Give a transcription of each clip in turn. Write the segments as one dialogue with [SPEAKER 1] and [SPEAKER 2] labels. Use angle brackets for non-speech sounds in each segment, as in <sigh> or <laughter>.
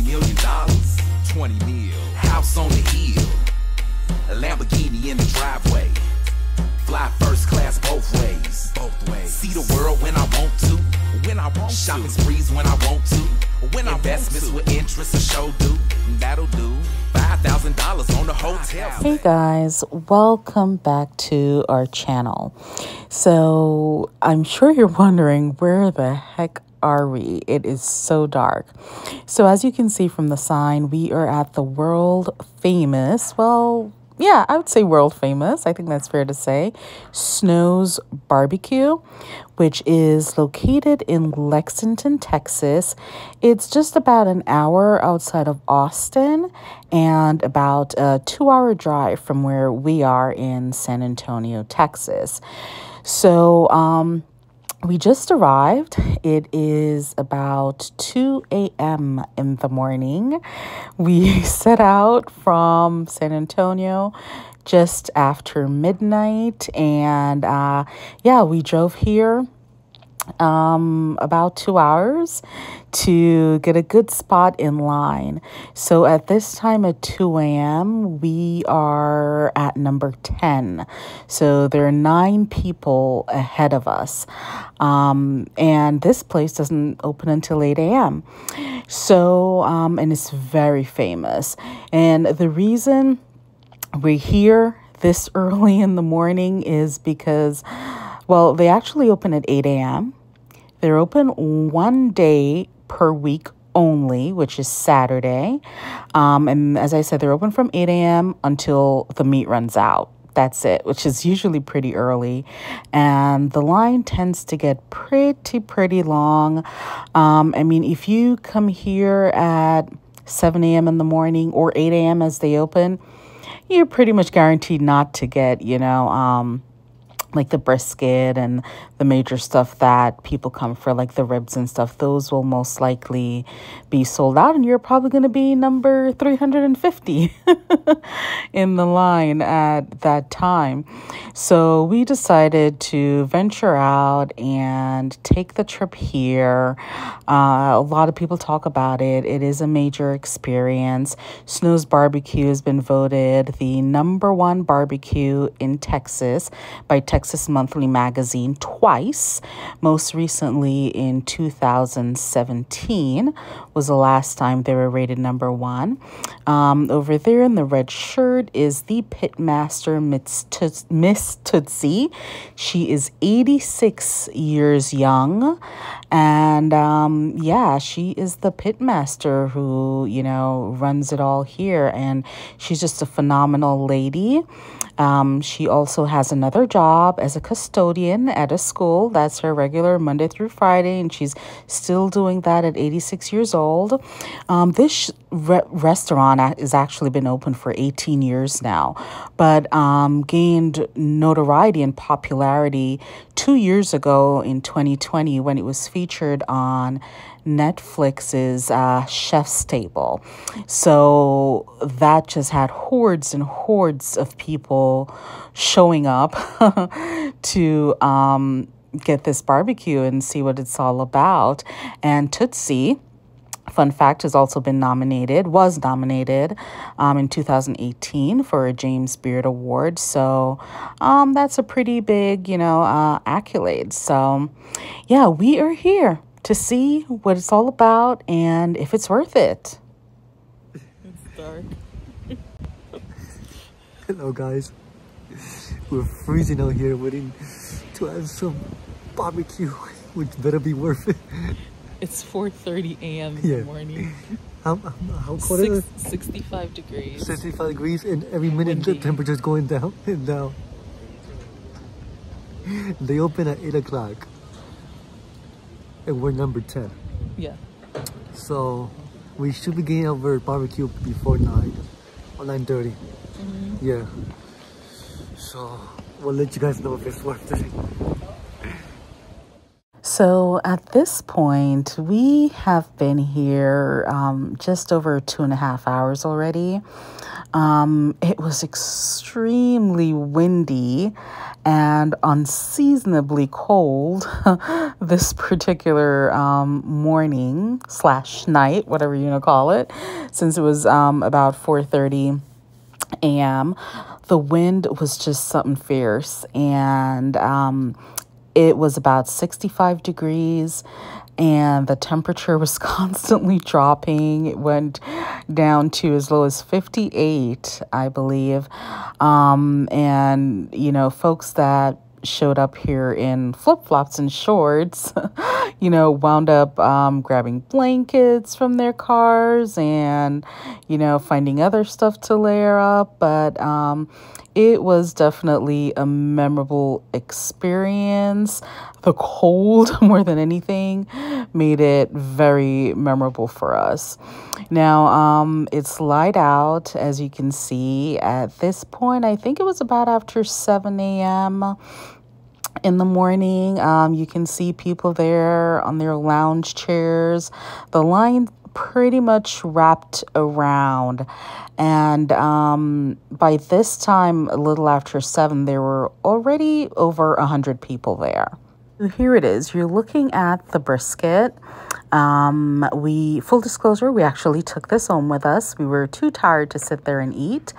[SPEAKER 1] 20 million dollars. 20 mil. House on the hill. A Lamborghini in the driveway. Fly first class both ways. Both ways. See the world when I want to. When I want Shopping sprees when I want to. When Investments with interest or show do. That'll do. $5,000 on the hotel.
[SPEAKER 2] Hey guys, welcome back to our channel. So, I'm sure you're wondering where the heck are we? It is so dark. So, as you can see from the sign, we are at the world famous, well, yeah, I would say world famous. I think that's fair to say. Snow's Barbecue, which is located in Lexington, Texas. It's just about an hour outside of Austin and about a two hour drive from where we are in San Antonio, Texas. So, um, we just arrived. It is about 2 a.m. in the morning. We <laughs> set out from San Antonio just after midnight, and uh, yeah, we drove here um, about two hours to get a good spot in line. So at this time at 2 a.m., we are at number 10. So there are nine people ahead of us. Um, and this place doesn't open until 8 a.m. So, um, and it's very famous. And the reason we're here this <laughs> early in the morning is because, well, they actually open at 8 a.m. They're open one day per week only, which is Saturday. Um, and as I said, they're open from 8 a.m. until the meat runs out. That's it, which is usually pretty early. And the line tends to get pretty, pretty long. Um, I mean, if you come here at 7 a.m. in the morning or 8 a.m. as they open, you're pretty much guaranteed not to get, you know, um, like the brisket and the major stuff that people come for, like the ribs and stuff, those will most likely be sold out, and you're probably going to be number 350 <laughs> in the line at that time. So we decided to venture out and take the trip here. Uh, a lot of people talk about it, it is a major experience. Snow's Barbecue has been voted the number one barbecue in Texas by Texas. Texas Monthly Magazine twice. Most recently in 2017 was the last time they were rated number one. Um, over there in the red shirt is the pitmaster Miss Tootsie. She is 86 years young. And um, yeah, she is the pitmaster who, you know, runs it all here. And she's just a phenomenal lady. Um, she also has another job as a custodian at a school. That's her regular Monday through Friday, and she's still doing that at 86 years old. Um, this re restaurant has actually been open for 18 years now, but um, gained notoriety and popularity two years ago in 2020 when it was featured on Netflix's uh, Chef's Table. So that just had hordes and hordes of people showing up <laughs> to um, get this barbecue and see what it's all about. And Tootsie, Fun fact has also been nominated, was nominated um, in 2018 for a James Beard Award. So um, that's a pretty big, you know, uh, accolade. So yeah, we are here to see what it's all about and if it's worth it.
[SPEAKER 3] It's <laughs> dark. Hello, guys. We're freezing out here waiting to have some barbecue, which better be worth it.
[SPEAKER 2] It's 4.30 a.m. in yeah. the morning. <laughs>
[SPEAKER 3] How, how, how cold Six, is it?
[SPEAKER 2] 65 degrees.
[SPEAKER 3] 65 degrees and every minute Windy. the temperature's going down <laughs> and down. They open at 8 o'clock and we're number 10.
[SPEAKER 2] Yeah.
[SPEAKER 3] So we should be getting over barbecue before 9 or 9.30. Mm -hmm. Yeah. So we'll let you guys know if it's worth it.
[SPEAKER 2] So at this point, we have been here um, just over two and a half hours already. Um, it was extremely windy and unseasonably cold <laughs> this particular um, morning slash night, whatever you want to call it, since it was um, about 4:30 a.m. The wind was just something fierce, and um, it was about 65 degrees and the temperature was <laughs> constantly dropping. It went down to as low as 58, I believe. Um, and, you know, folks that showed up here in flip flops and shorts, <laughs> you know, wound up um, grabbing blankets from their cars and, you know, finding other stuff to layer up. But um, it was definitely a memorable experience. The cold, <laughs> more than anything, made it very memorable for us. Now, um, it's light out, as you can see. At this point, I think it was about after 7 a.m in the morning. Um, you can see people there on their lounge chairs. The line pretty much wrapped around. And um, by this time, a little after seven, there were already over a 100 people there. Here it is. You're looking at the brisket. Um, we, full disclosure, we actually took this home with us. We were too tired to sit there and eat.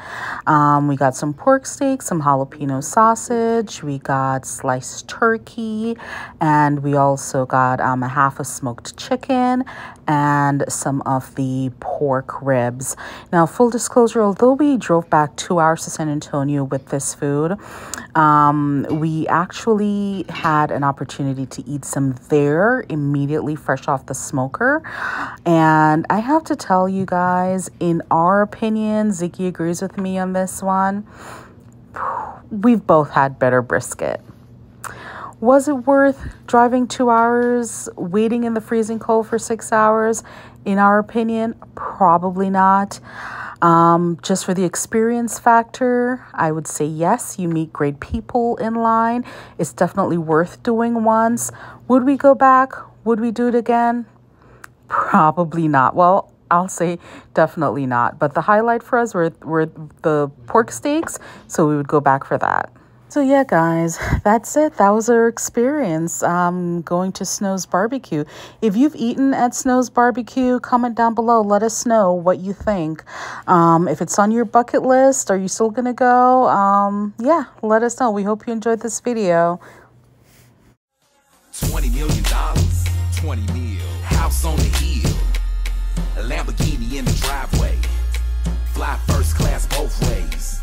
[SPEAKER 2] Um, we got some pork steak, some jalapeno sausage, we got sliced turkey, and we also got um, a half a smoked chicken and some of the pork ribs. Now, full disclosure, although we drove back two hours to San Antonio with this food, um, we actually had an opportunity to eat some there immediately fresh off the smoker. And I have to tell you guys, in our opinion, Ziki agrees with me on this one. We've both had better brisket. Was it worth driving two hours, waiting in the freezing cold for six hours? In our opinion, probably not. Um, just for the experience factor, I would say yes, you meet great people in line. It's definitely worth doing once. Would we go back? Would we do it again? Probably not. Well, I'll say definitely not. But the highlight for us were, were the pork steaks, so we would go back for that. So yeah, guys, that's it. That was our experience um, going to Snow's Barbecue. If you've eaten at Snow's Barbecue, comment down below. Let us know what you think. Um, if it's on your bucket list, are you still going to go? Um, yeah, let us know. We hope you enjoyed this video.
[SPEAKER 1] $20 million, 20 mil, house on the hill, a Lamborghini in the driveway, fly first class both ways.